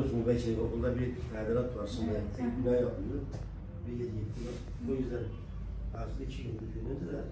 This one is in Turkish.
biliyorsunuz belki okulda bir tadilat var. Şimdi ek bina yapılıyor. Bir yedi yıktılar. Bu yüzden aslında iki gün düşünüyordu